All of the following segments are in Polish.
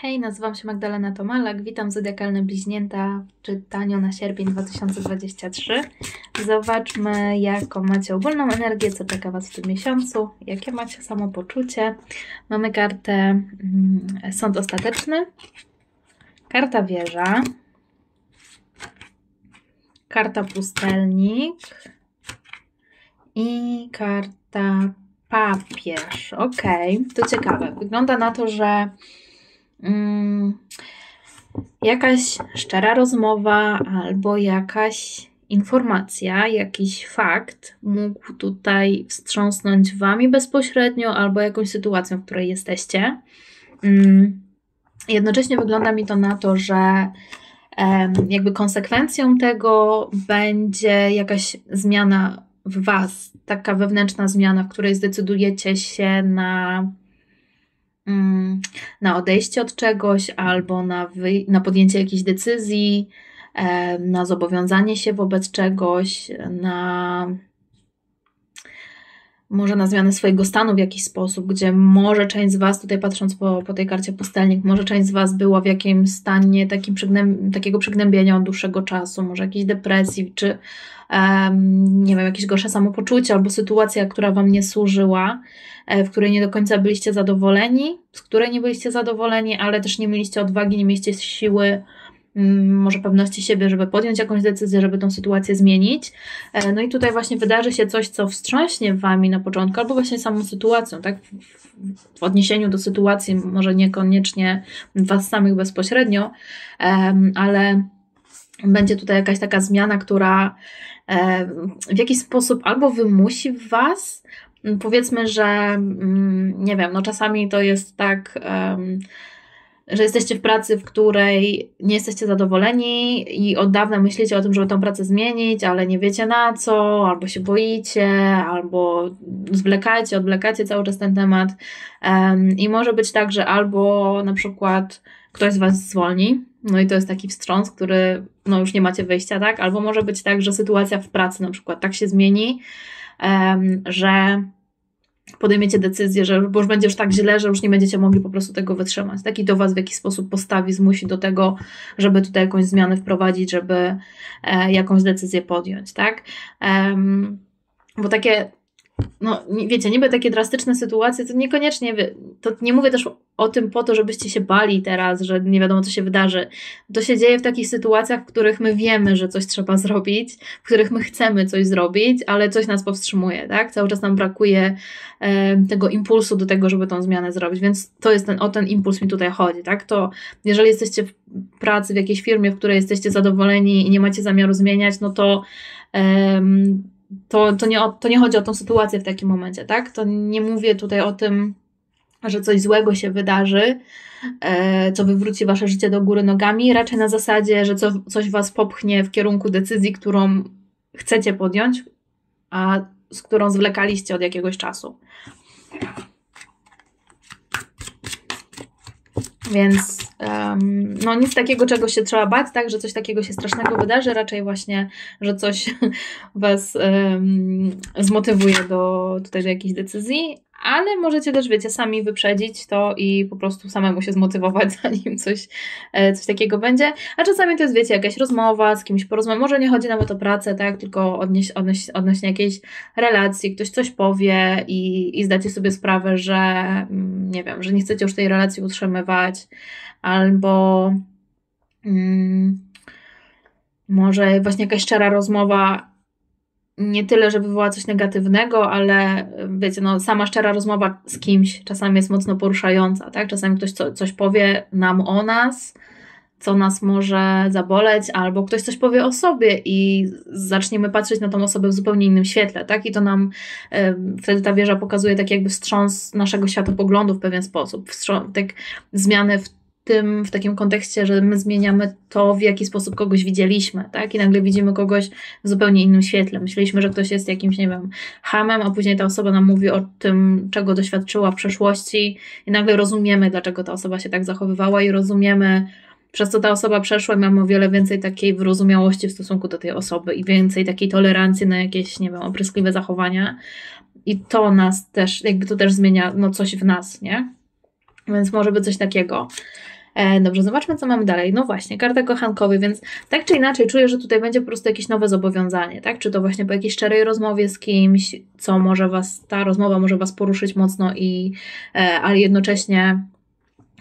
Hej, nazywam się Magdalena Tomalak, witam Zodiakalne Bliźnięta w czytaniu na sierpień 2023. Zobaczmy, jaką macie ogólną energię, co czeka Was w tym miesiącu, jakie macie samopoczucie. Mamy kartę mm, Sąd Ostateczny, karta Wieża, karta Pustelnik i karta Papież. Ok, to ciekawe. Wygląda na to, że mm, jakaś szczera rozmowa albo jakaś informacja, jakiś fakt mógł tutaj wstrząsnąć Wami bezpośrednio albo jakąś sytuacją, w której jesteście. Mm, jednocześnie wygląda mi to na to, że jakby konsekwencją tego będzie jakaś zmiana w Was, taka wewnętrzna zmiana, w której zdecydujecie się na na odejście od czegoś albo na, wy, na podjęcie jakiejś decyzji, na zobowiązanie się wobec czegoś, na może na zmianę swojego stanu w jakiś sposób, gdzie może część z Was, tutaj patrząc po, po tej karcie pustelnik, może część z Was była w jakimś stanie takim przygnęb takiego przygnębienia od dłuższego czasu, może jakiejś depresji, czy um, nie wiem, jakieś gorsze samopoczucie, albo sytuacja, która Wam nie służyła, e, w której nie do końca byliście zadowoleni, z której nie byliście zadowoleni, ale też nie mieliście odwagi, nie mieliście siły, może pewności siebie, żeby podjąć jakąś decyzję, żeby tą sytuację zmienić. E, no i tutaj właśnie wydarzy się coś, co wstrząśnie Wami na początku, albo właśnie samą sytuacją, tak? W odniesieniu do sytuacji, może niekoniecznie Was samych bezpośrednio, ale będzie tutaj jakaś taka zmiana, która w jakiś sposób albo wymusi Was, powiedzmy, że mm, nie wiem, no czasami to jest tak, że jesteście w pracy, w której nie jesteście zadowoleni i od dawna myślicie o tym, żeby tą pracę zmienić, ale nie wiecie na co, albo się boicie, albo zwlekacie, odwlekacie cały czas ten temat. I może być tak, że albo na przykład ktoś z Was zwolni, no i to jest taki wstrząs, który no już nie macie wyjścia, tak? Albo może być tak, że sytuacja w pracy na przykład tak się zmieni, um, że podejmiecie decyzję, że bo już będzie już tak źle, że już nie będziecie mogli po prostu tego wytrzymać. Tak? I to Was w jakiś sposób postawi, zmusi do tego, żeby tutaj jakąś zmianę wprowadzić, żeby e, jakąś decyzję podjąć, tak? Um, bo takie no wiecie, niby takie drastyczne sytuacje, to niekoniecznie, to nie mówię też o tym po to, żebyście się bali teraz, że nie wiadomo co się wydarzy. To się dzieje w takich sytuacjach, w których my wiemy, że coś trzeba zrobić, w których my chcemy coś zrobić, ale coś nas powstrzymuje, tak? Cały czas nam brakuje e, tego impulsu do tego, żeby tą zmianę zrobić, więc to jest ten, o ten impuls mi tutaj chodzi, tak? To jeżeli jesteście w pracy w jakiejś firmie, w której jesteście zadowoleni i nie macie zamiaru zmieniać, no to to, to, nie, to nie chodzi o tą sytuację w takim momencie, tak? To nie mówię tutaj o tym, że coś złego się wydarzy, e, co wywróci wasze życie do góry nogami, raczej na zasadzie, że co, coś was popchnie w kierunku decyzji, którą chcecie podjąć, a z którą zwlekaliście od jakiegoś czasu. Więc um, no nic takiego, czego się trzeba bać, tak, że coś takiego się strasznego wydarzy, raczej właśnie, że coś Was um, zmotywuje do, tutaj do jakiejś decyzji, ale możecie też, wiecie, sami wyprzedzić to i po prostu samemu się zmotywować, zanim coś, e, coś takiego będzie. A czasami to jest, wiecie, jakaś rozmowa z kimś porozmawiać. Może nie chodzi nawet o pracę, tak, tylko odnieś, odnieś, odnośnie jakiejś relacji, ktoś coś powie i, i zdacie sobie sprawę, że mm, nie wiem, że nie chcecie już tej relacji utrzymywać, albo mm, może właśnie jakaś szczera rozmowa nie tyle, że wywoła coś negatywnego, ale wiecie, no, sama szczera rozmowa z kimś czasami jest mocno poruszająca, tak? Czasami ktoś co, coś powie nam o nas, co nas może zaboleć, albo ktoś coś powie o sobie i zaczniemy patrzeć na tą osobę w zupełnie innym świetle, tak? I to nam wtedy ta wieża pokazuje tak jakby wstrząs naszego światopoglądu w pewien sposób, wstrząs, tak zmianę w tym, w takim kontekście, że my zmieniamy to, w jaki sposób kogoś widzieliśmy, tak? I nagle widzimy kogoś w zupełnie innym świetle. Myśleliśmy, że ktoś jest jakimś, nie wiem, hamem, a później ta osoba nam mówi o tym, czego doświadczyła w przeszłości i nagle rozumiemy, dlaczego ta osoba się tak zachowywała i rozumiemy, przez co ta osoba przeszła i mamy o wiele więcej takiej wyrozumiałości w stosunku do tej osoby i więcej takiej tolerancji na jakieś, nie wiem, opryskliwe zachowania. I to nas też, jakby to też zmienia no, coś w nas, nie? Więc może być coś takiego. E, dobrze, zobaczmy, co mamy dalej. No właśnie, karta kochankowy, więc tak czy inaczej czuję, że tutaj będzie po prostu jakieś nowe zobowiązanie, tak? Czy to właśnie po jakiejś szczerej rozmowie z kimś, co może was, ta rozmowa może was poruszyć mocno i, e, ale jednocześnie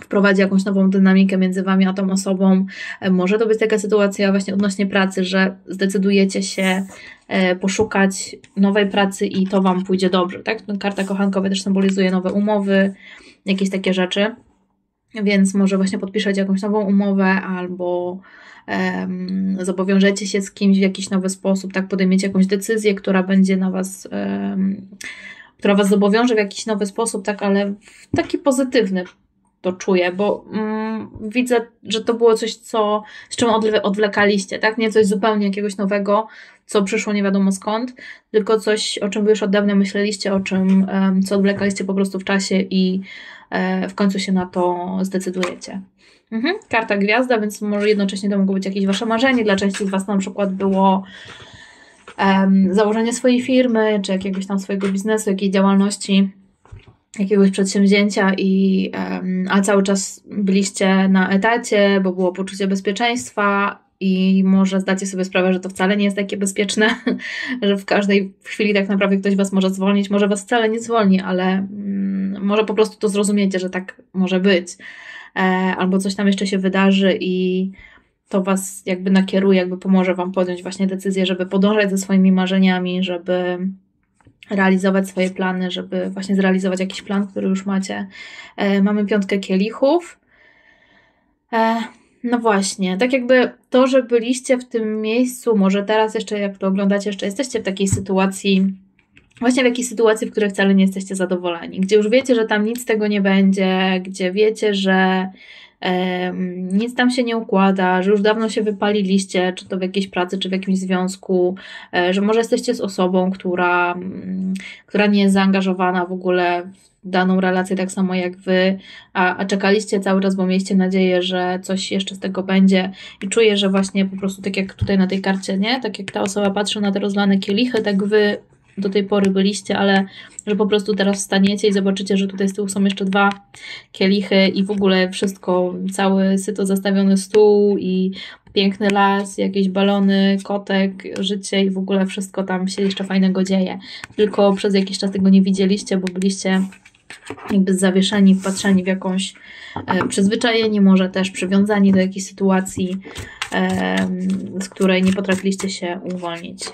wprowadzi jakąś nową dynamikę między Wami a tą osobą. E, może to być taka sytuacja właśnie odnośnie pracy, że zdecydujecie się poszukać nowej pracy i to Wam pójdzie dobrze, tak? Karta kochankowa też symbolizuje nowe umowy, jakieś takie rzeczy, więc może właśnie podpiszecie jakąś nową umowę albo um, zobowiążecie się z kimś w jakiś nowy sposób, tak? Podejmiecie jakąś decyzję, która będzie na Was... Um, która Was zobowiąże w jakiś nowy sposób, tak, ale w taki pozytywny, to czuję, bo mm, widzę, że to było coś, co, z czym odwlekaliście, tak? Nie coś zupełnie jakiegoś nowego, co przyszło nie wiadomo skąd, tylko coś, o czym wy już od dawna myśleliście, o czym, co odwlekaliście po prostu w czasie i w końcu się na to zdecydujecie. Mhm. Karta gwiazda, więc może jednocześnie to mogło być jakieś wasze marzenie. Dla części z was na przykład było um, założenie swojej firmy, czy jakiegoś tam swojego biznesu, jakiejś działalności jakiegoś przedsięwzięcia i a cały czas byliście na etacie, bo było poczucie bezpieczeństwa i może zdacie sobie sprawę, że to wcale nie jest takie bezpieczne, że w każdej chwili tak naprawdę ktoś was może zwolnić, może was wcale nie zwolni, ale mm, może po prostu to zrozumiecie, że tak może być. E, albo coś tam jeszcze się wydarzy i to was jakby nakieruje, jakby pomoże wam podjąć właśnie decyzję, żeby podążać ze swoimi marzeniami, żeby realizować swoje plany, żeby właśnie zrealizować jakiś plan, który już macie. E, mamy piątkę kielichów. E, no właśnie, tak jakby to, że byliście w tym miejscu, może teraz jeszcze jak to oglądacie, jeszcze jesteście w takiej sytuacji, właśnie w jakiejś sytuacji, w której wcale nie jesteście zadowoleni, gdzie już wiecie, że tam nic z tego nie będzie, gdzie wiecie, że nic tam się nie układa, że już dawno się wypaliliście, czy to w jakiejś pracy, czy w jakimś związku, e, że może jesteście z osobą, która, mm, która nie jest zaangażowana w ogóle w daną relację tak samo jak wy, a, a czekaliście cały czas, bo mieliście nadzieję, że coś jeszcze z tego będzie i czuję, że właśnie po prostu tak jak tutaj na tej karcie, nie? Tak jak ta osoba patrzy na te rozlane kielichy, tak wy do tej pory byliście, ale że po prostu teraz wstaniecie i zobaczycie, że tutaj z tyłu są jeszcze dwa kielichy i w ogóle wszystko, cały syto zastawiony stół i piękny las, jakieś balony, kotek, życie i w ogóle wszystko tam się jeszcze fajnego dzieje. Tylko przez jakiś czas tego nie widzieliście, bo byliście jakby zawieszeni, wpatrzeni w jakąś e, przyzwyczajenie, może też przywiązani do jakiejś sytuacji, e, z której nie potrafiliście się uwolnić.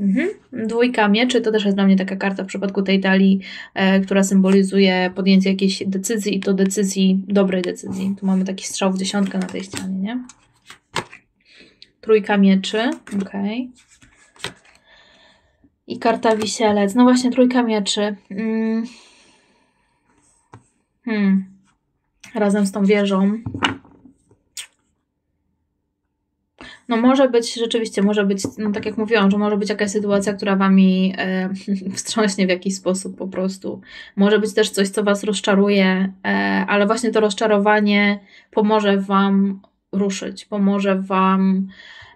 Mhm. Dwójka mieczy to też jest dla mnie taka karta w przypadku tej talii, e, która symbolizuje podjęcie jakiejś decyzji i to decyzji, dobrej decyzji. Tu mamy taki strzał w dziesiątkę na tej ścianie, nie? Trójka mieczy, ok. I karta wisielec. No właśnie, trójka mieczy. Mm. Hmm. Razem z tą wieżą. No może być rzeczywiście, może być, no tak jak mówiłam, że może być jakaś sytuacja, która wami e, wstrząśnie w jakiś sposób po prostu. Może być też coś, co was rozczaruje, e, ale właśnie to rozczarowanie pomoże wam ruszyć, pomoże wam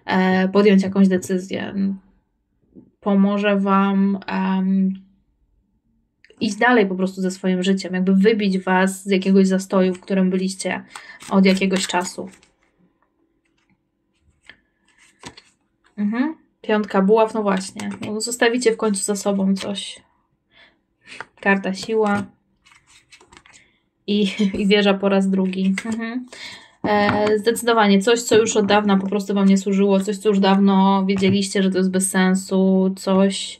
e, podjąć jakąś decyzję, pomoże wam iść dalej po prostu ze swoim życiem, jakby wybić was z jakiegoś zastoju, w którym byliście od jakiegoś czasu. Mhm. Piątka buław, no właśnie. Zostawicie w końcu za sobą coś. Karta siła. I, i wieża po raz drugi. Mhm. E, zdecydowanie coś, co już od dawna po prostu Wam nie służyło, coś, co już dawno wiedzieliście, że to jest bez sensu, coś,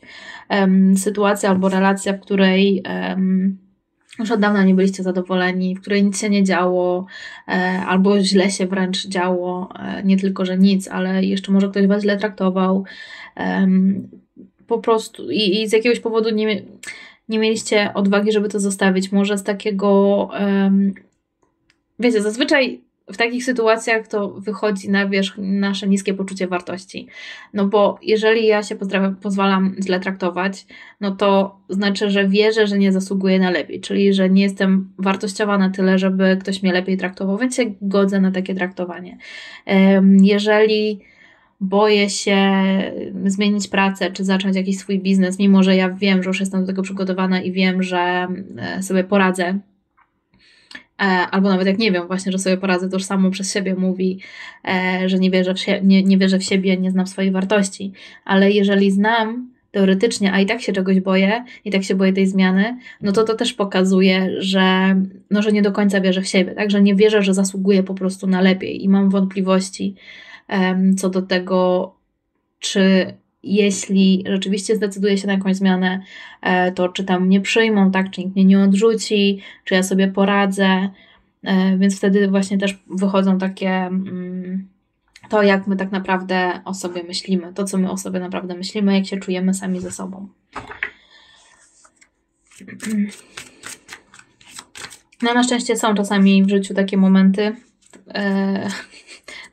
em, sytuacja albo relacja, w której em, już od dawna nie byliście zadowoleni, w której nic się nie działo, e, albo źle się wręcz działo, e, nie tylko, że nic, ale jeszcze może ktoś was źle traktował, po prostu i, i, z jakiegoś powodu nie, nie mieliście odwagi, żeby to zostawić, może z takiego, wiecie, zazwyczaj w takich sytuacjach to wychodzi na wierzch nasze niskie poczucie wartości. No bo jeżeli ja się pozwalam źle traktować, no to znaczy, że wierzę, że nie zasługuję na lepiej, czyli że nie jestem wartościowa na tyle, żeby ktoś mnie lepiej traktował, więc się godzę na takie traktowanie. Jeżeli boję się zmienić pracę, czy zacząć jakiś swój biznes, mimo że ja wiem, że już jestem do tego przygotowana i wiem, że e, sobie poradzę albo nawet jak nie wiem, właśnie, że sobie poradzę, to już samo przez siebie mówi, że nie wierzę, w sie- nie, nie wierzę w siebie, nie znam swojej wartości. Ale jeżeli znam teoretycznie, a i tak się czegoś boję, i tak się boję tej zmiany, no to to też pokazuje, że, no, że nie do końca wierzę w siebie, tak? że nie wierzę, że zasługuję po prostu na lepiej i mam wątpliwości um, co do tego, czy jeśli rzeczywiście zdecyduję się na jakąś zmianę, e, to czy tam mnie przyjmą, tak, czy nikt mnie nie odrzuci, czy ja sobie poradzę, e, więc wtedy właśnie też wychodzą takie mm, to, jak my tak naprawdę o sobie myślimy, to, co my o sobie naprawdę myślimy, jak się czujemy sami ze sobą. No na szczęście są czasami w życiu takie momenty, e,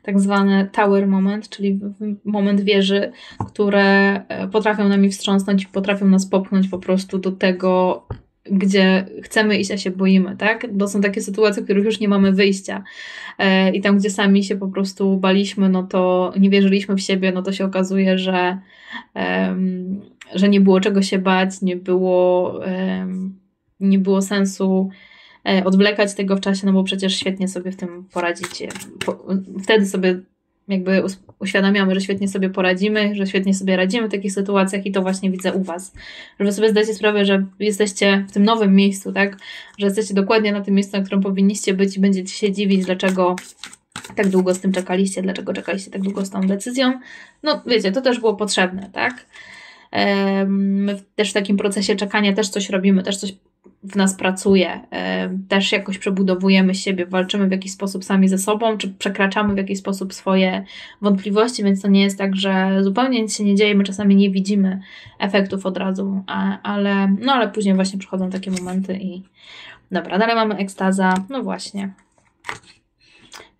tak zwany tower moment, czyli moment wieży, które e, potrafią nami wstrząsnąć i potrafią nas popchnąć po prostu do tego, gdzie chcemy iść, a się boimy, tak? Bo są takie sytuacje, w których już nie mamy wyjścia. E, I tam, gdzie sami się po prostu baliśmy, no to nie wierzyliśmy w siebie, no to się okazuje, że, że nie było czego się bać, nie było, nie było sensu odwlekać tego w czasie, no bo przecież świetnie sobie w tym poradzicie. Wtedy sobie jakby uświadamiamy, że świetnie sobie poradzimy, że świetnie sobie radzimy w takich sytuacjach i to właśnie widzę u Was. Żeby sobie zdać sprawę, że jesteście w tym nowym miejscu, tak? Że jesteście dokładnie na tym miejscu, na którym powinniście być i będziecie się dziwić, dlaczego tak długo z tym czekaliście, dlaczego czekaliście tak długo z tą decyzją. No wiecie, to też było potrzebne, tak? My też w takim procesie czekania też coś robimy, też coś w nas pracuje, też jakoś przebudowujemy siebie, walczymy w jakiś sposób sami ze sobą, czy przekraczamy w jakiś sposób swoje wątpliwości, więc to nie jest tak, że zupełnie nic się nie dzieje, my czasami nie widzimy efektów od razu, ale, no ale później właśnie przychodzą takie momenty i dobra, dalej mamy ekstaza, no właśnie.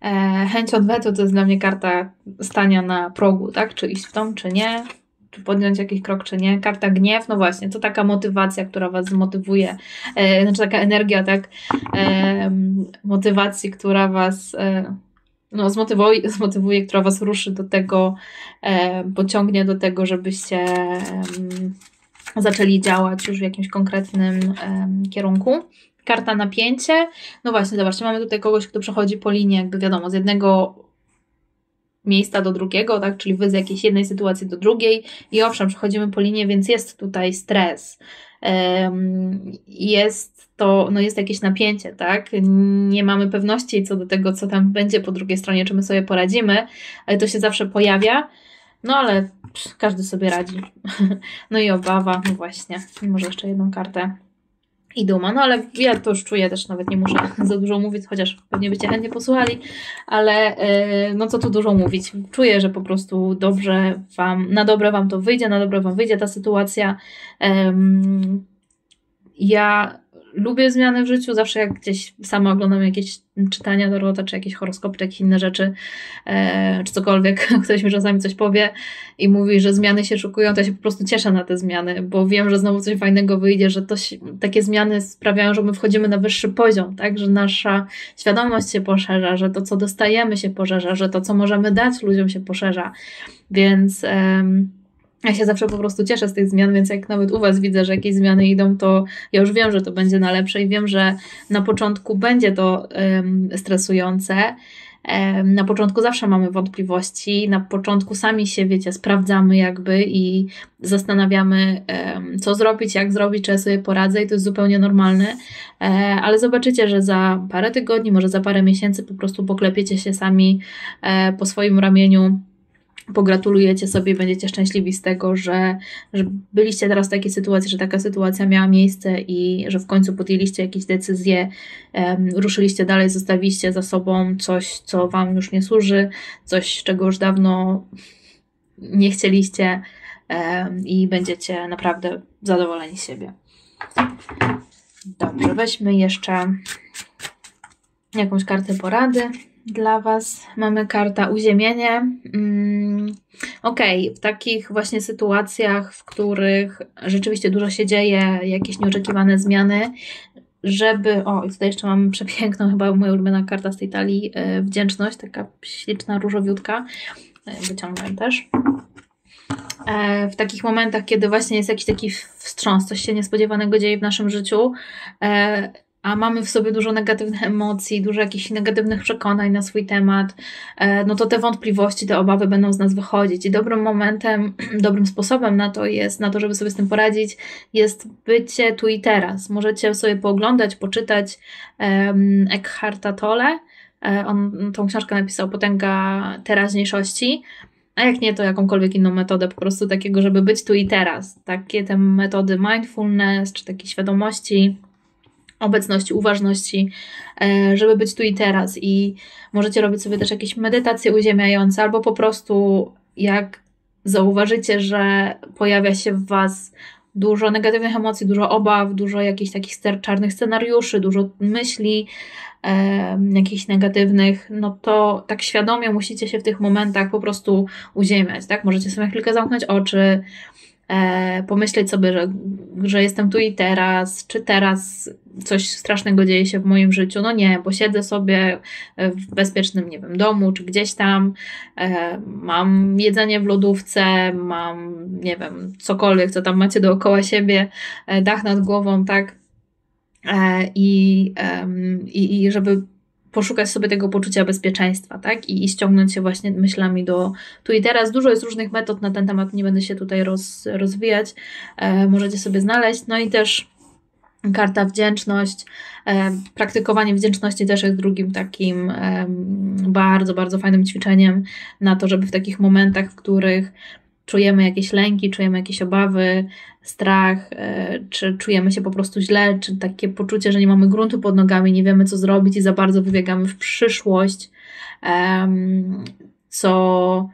E, chęć odwetu to jest dla mnie karta stania na progu, tak? Czy iść w tą, czy nie czy podjąć jakiś krok, czy nie. Karta gniew, no właśnie, to taka motywacja, która Was zmotywuje, e, znaczy taka energia, tak, e, motywacji, która Was e, no, zmotywuje, zmotywuje, która Was ruszy do tego, e, pociągnie do tego, żebyście zaczęli działać już w jakimś konkretnym kierunku. Karta napięcie, no właśnie, zobaczcie, mamy tutaj kogoś, kto przechodzi po linii, jakby wiadomo, z jednego miejsca do drugiego, tak? Czyli wy z jakiejś jednej sytuacji do drugiej i owszem, przechodzimy po linie, więc jest tutaj stres. Jest to, no jest jakieś napięcie, tak? Nie mamy pewności co do tego, co tam będzie po drugiej stronie, czy my sobie poradzimy, ale to się zawsze pojawia. No ale każdy sobie radzi. No i obawa, no właśnie. Może jeszcze jedną kartę i duma. No ale ja to już czuję, też nawet nie muszę za dużo mówić, chociaż pewnie byście chętnie posłuchali, ale yy, no co tu dużo mówić. Czuję, że po prostu dobrze wam, na dobre wam to wyjdzie, na dobre wam wyjdzie ta sytuacja. Ja lubię zmiany w życiu, zawsze jak gdzieś sama oglądam jakieś czytania Dorota, czy jakieś horoskopy, czy jakieś inne rzeczy, e, czy cokolwiek, ktoś mi czasami coś powie i mówi, że zmiany się szukują, to ja się po prostu cieszę na te zmiany, bo wiem, że znowu coś fajnego wyjdzie, że to, takie zmiany sprawiają, że my wchodzimy na wyższy poziom, tak, że nasza świadomość się poszerza, że to, co dostajemy się poszerza, że to, co możemy dać ludziom się poszerza, więc... Ja się zawsze po prostu cieszę z tych zmian, więc jak nawet u Was widzę, że jakieś zmiany idą, to ja już wiem, że to będzie na lepsze i wiem, że na początku będzie to um, stresujące. Um, na początku zawsze mamy wątpliwości, na początku sami się, wiecie, sprawdzamy jakby i zastanawiamy, um, co zrobić, jak zrobić, czy ja sobie poradzę i to jest zupełnie normalne, e, ale zobaczycie, że za parę tygodni, może za parę miesięcy po prostu poklepiecie się sami e, po swoim ramieniu pogratulujecie sobie, będziecie szczęśliwi z tego, że, że byliście teraz w takiej sytuacji, że taka sytuacja miała miejsce i że w końcu podjęliście jakieś decyzje, um, ruszyliście dalej, zostawiliście za sobą coś, co Wam już nie służy, coś, czego już dawno nie chcieliście um, i będziecie naprawdę zadowoleni z siebie. Dobrze, weźmy jeszcze jakąś kartę porady dla Was mamy karta uziemienie. Mm, Okej, okay. w takich właśnie sytuacjach, w których rzeczywiście dużo się dzieje, jakieś nieoczekiwane zmiany, żeby. O, i tutaj jeszcze mamy przepiękną, chyba moja ulubiona karta z tej talii, e, wdzięczność, taka śliczna, różowiutka. E, wyciągnę też. E, w takich momentach, kiedy właśnie jest jakiś taki wstrząs, coś się niespodziewanego dzieje w naszym życiu, a mamy w sobie dużo negatywnych emocji, dużo jakichś negatywnych przekonań na swój temat, e, no to te wątpliwości, te obawy będą z nas wychodzić. I dobrym momentem, dobrym sposobem na to jest, na to, żeby sobie z tym poradzić, jest bycie tu i teraz. Możecie sobie pooglądać, poczytać um, Eckharta Tolle. E, on tą książkę napisał Potęga teraźniejszości. A jak nie, to jakąkolwiek inną metodę po prostu takiego, żeby być tu i teraz. Takie te metody mindfulness, czy takiej świadomości, obecności, uważności, e, żeby być tu i teraz. I możecie robić sobie też jakieś medytacje uziemiające, albo po prostu jak zauważycie, że pojawia się w Was dużo negatywnych emocji, dużo obaw, dużo jakichś takich czarnych scenariuszy, dużo myśli, e, jakichś negatywnych, no to tak świadomie musicie się w tych momentach po prostu uziemiać, tak? Możecie sobie chwilkę zamknąć oczy, pomyśleć sobie, że, że jestem tu i teraz, czy teraz coś strasznego dzieje się w moim życiu. No nie, bo siedzę sobie w bezpiecznym, nie wiem, domu, czy gdzieś tam, e, mam jedzenie w lodówce, mam, nie wiem, cokolwiek, co tam macie dookoła siebie, e, dach nad głową, tak? E, I, i, i żeby poszukać sobie tego poczucia bezpieczeństwa, tak? I, I ściągnąć się właśnie myślami do tu i teraz. Dużo jest różnych metod na ten temat, nie będę się tutaj roz, rozwijać. E, możecie sobie znaleźć. No i też karta wdzięczność. E, praktykowanie wdzięczności też jest drugim takim e, bardzo, bardzo fajnym ćwiczeniem na to, żeby w takich momentach, w których czujemy jakieś lęki, czujemy jakieś obawy, strach, e, czy czujemy się po prostu źle, czy takie poczucie, że nie mamy gruntu pod nogami, nie wiemy co zrobić i za bardzo wybiegamy w przyszłość, co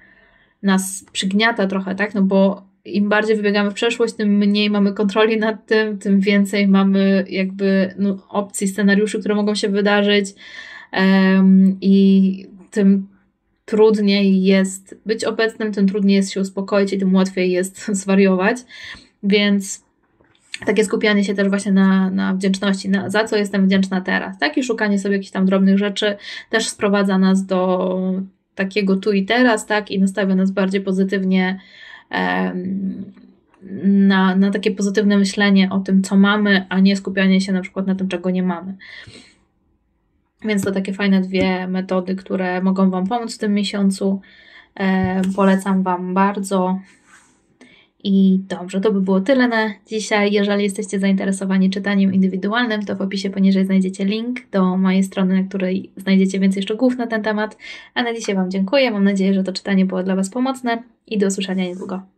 nas przygniata trochę, tak? No bo im bardziej wybiegamy w przeszłość, tym mniej mamy kontroli nad tym, tym więcej mamy jakby no, opcji, scenariuszy, które mogą się wydarzyć i tym trudniej jest być obecnym, tym trudniej jest się uspokoić i tym łatwiej jest zwariować. Więc takie skupianie się też właśnie na, na wdzięczności, na, za co jestem wdzięczna teraz, tak? I szukanie sobie jakichś tam drobnych rzeczy też sprowadza nas do takiego tu i teraz, tak? I nastawia nas bardziej pozytywnie na, na takie pozytywne myślenie o tym, co mamy, a nie skupianie się na przykład na tym, czego nie mamy. Więc to takie fajne dwie metody, które mogą Wam pomóc w tym miesiącu. E, polecam Wam bardzo. I dobrze, to by było tyle na dzisiaj. Jeżeli jesteście zainteresowani czytaniem indywidualnym, to w opisie poniżej znajdziecie link do mojej strony, na której znajdziecie więcej szczegółów na ten temat. A na dzisiaj Wam dziękuję. Mam nadzieję, że to czytanie było dla Was pomocne i do usłyszenia niedługo.